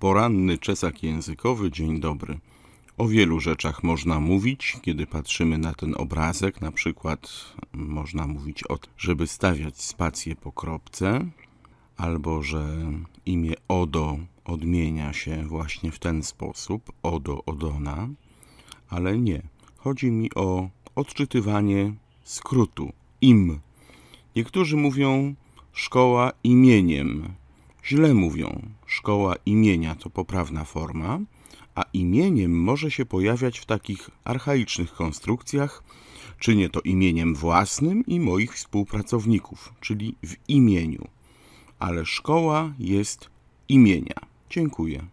Poranny czesak językowy, dzień dobry. O wielu rzeczach można mówić, kiedy patrzymy na ten obrazek. Na przykład można mówić o tym, żeby stawiać spację po kropce, albo że imię Odo odmienia się właśnie w ten sposób Odo Odona, ale nie. Chodzi mi o odczytywanie skrótu im. Niektórzy mówią szkoła imieniem. Źle mówią. Szkoła imienia to poprawna forma, a imieniem może się pojawiać w takich archaicznych konstrukcjach. Czynię to imieniem własnym i moich współpracowników, czyli w imieniu. Ale szkoła jest imienia. Dziękuję.